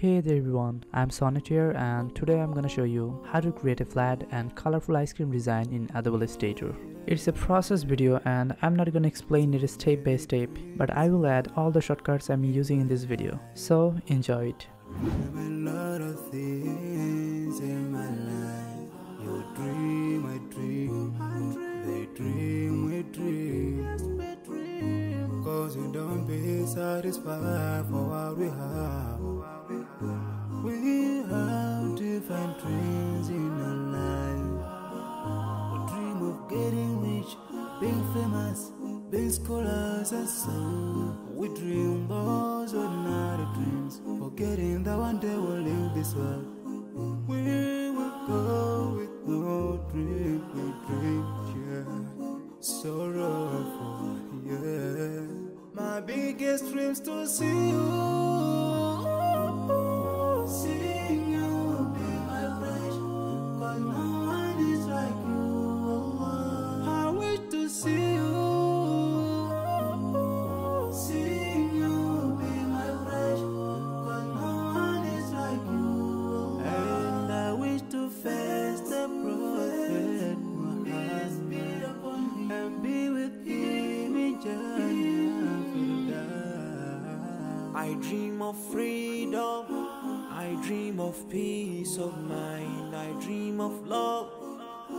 Hey there everyone, I'm Sonet here and today I'm gonna show you how to create a flat and colorful ice cream design in Adobe Illustrator. It's a process video and I'm not gonna explain it step by step, but I will add all the shortcuts I'm using in this video. So enjoy it. Cause don't be satisfied for what we have. Famous, scholars and. We dream those ordinary dreams, forgetting that one day we'll leave this world. We will go with no dream, we dream, yeah. Sorrowful, yeah. My biggest dreams to see you. Of freedom. I dream of peace of mind. I dream of love,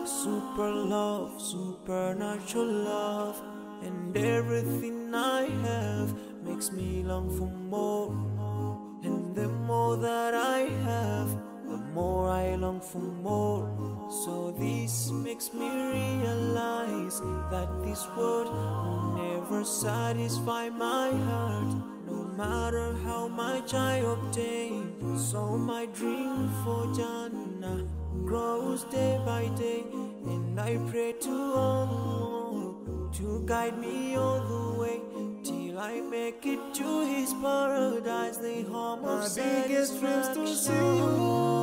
super love, supernatural love, and everything I have makes me long for more. And the more that I have, more I long for more. So this makes me realize that this world will never satisfy my heart, no matter how much I obtain. So my dream for Jannah grows day by day, and I pray to Allah to guide me all the way till I make it to His paradise. The home of My biggest dreams to see you.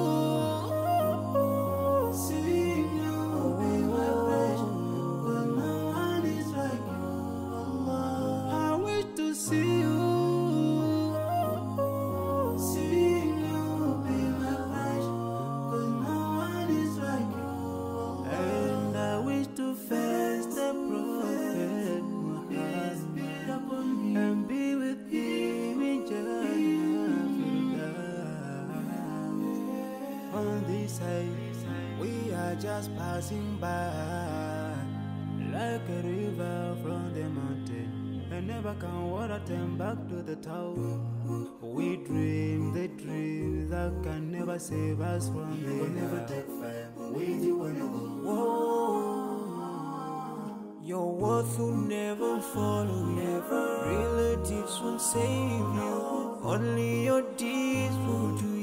Just passing by like a river from the mountain. And never can water turn back to the town. We dream the dream that can never save us from the Will never take fire when you go. Whoa. Your worth will never follow you. Relatives won't save you. Only your deeds will do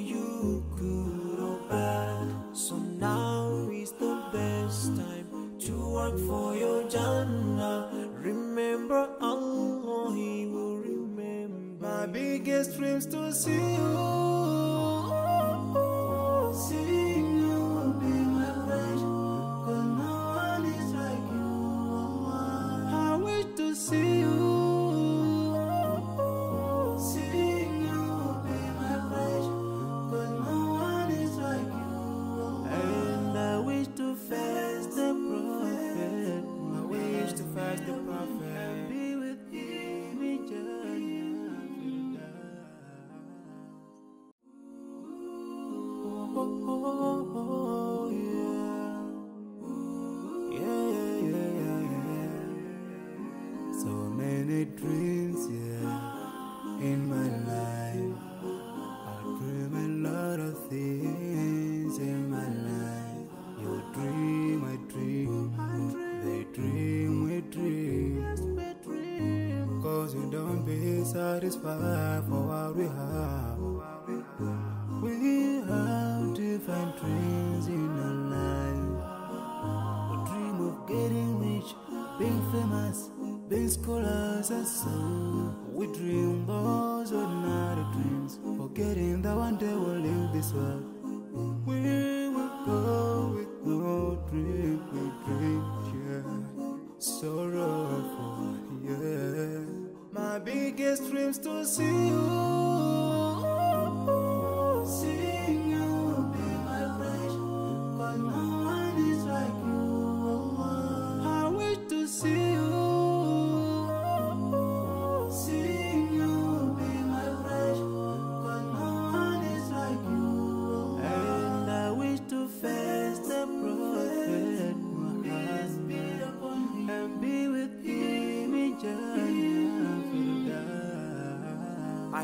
many dreams, yeah, in my life. I dream a lot of things in my life. You dream, I dream. They dream, we dream. Cause you don't be satisfied for what we have. We have different dreams in our life. We dream of getting rich, being famous, being scholars and so.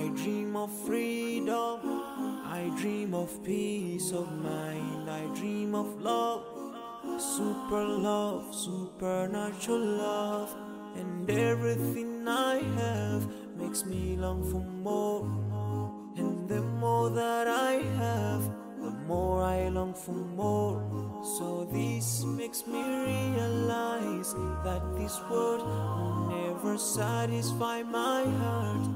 Of freedom. I dream of peace of mind. I dream of love. Super love, supernatural love. And everything I have makes me long for more. And the more that I have, the more I long for more. So this makes me realize that this world will never satisfy my heart,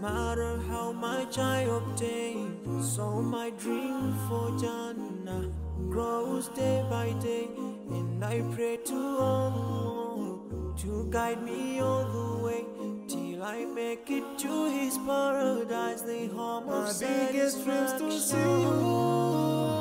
matter how much I obtain. So my dream for Jannah grows day by day, and I pray to Allah to guide me all the way till I make it to His paradise, the home of My biggest dreams to see you.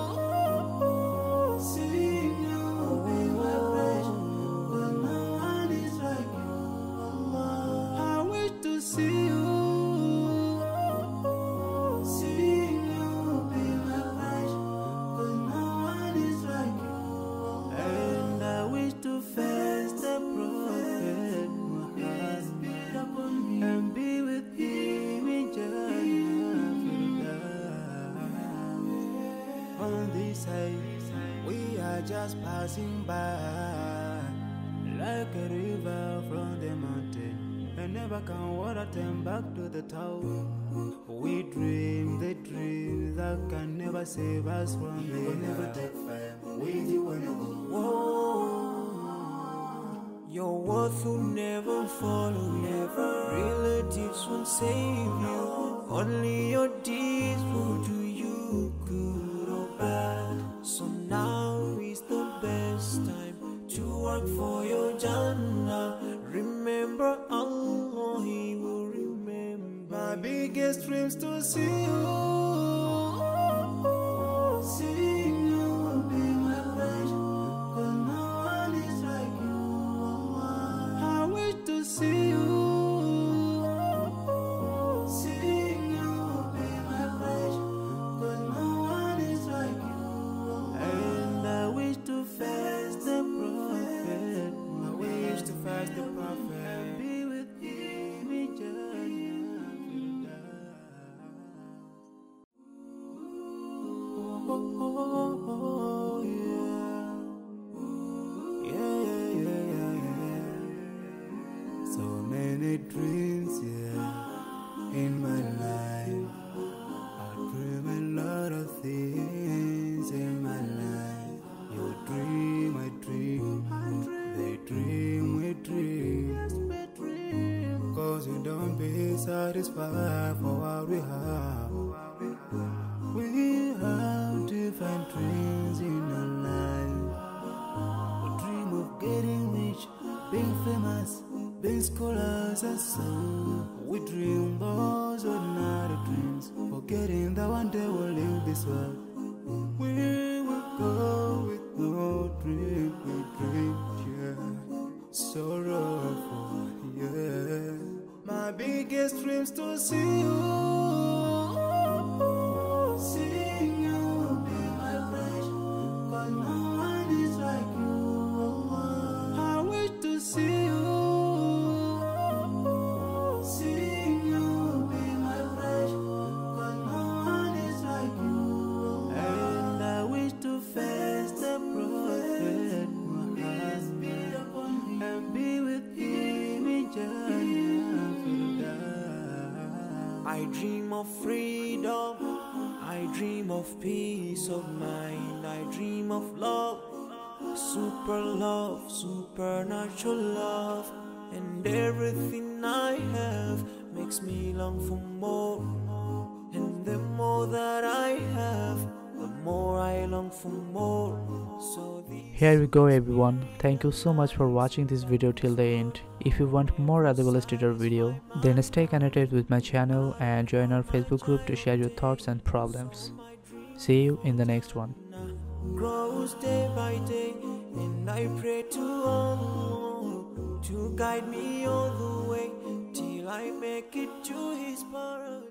Just passing by like a river from the mountain. And never can water turn back to the town. We dream the dream that can never save us from the Will never take fire with you when you go. Whoa. Your worth will never follow you. Relatives won't save you. Only your deeds will do work for your Jannah. Remember Allah, He will remember. My biggest dreams to see you. Many dreams, yeah, in my life. I dream a lot of things in my life. You dream, I dream, they dream, we dream. Cause we don't be satisfied for what we have. Famous, being scholars and so. We dream those ordinary dreams, forgetting that one day we'll leave this world. We will go with no dream, we dream, yeah. Sorrowful, yeah. My biggest dreams to see you. Of peace of mind. I dream of love. Super love, supernatural love. And everything I have makes me long for more. And the more that I have, the more I long for more. So Here we go everyone. Thank you so much for watching this video till the end. If you want more other Illustrator video, then stay connected with my channel and join our Facebook group to share your thoughts and problems. See you in the next one. grows day by day, and I pray to Allah to guide me all the way till I make it to His paradise.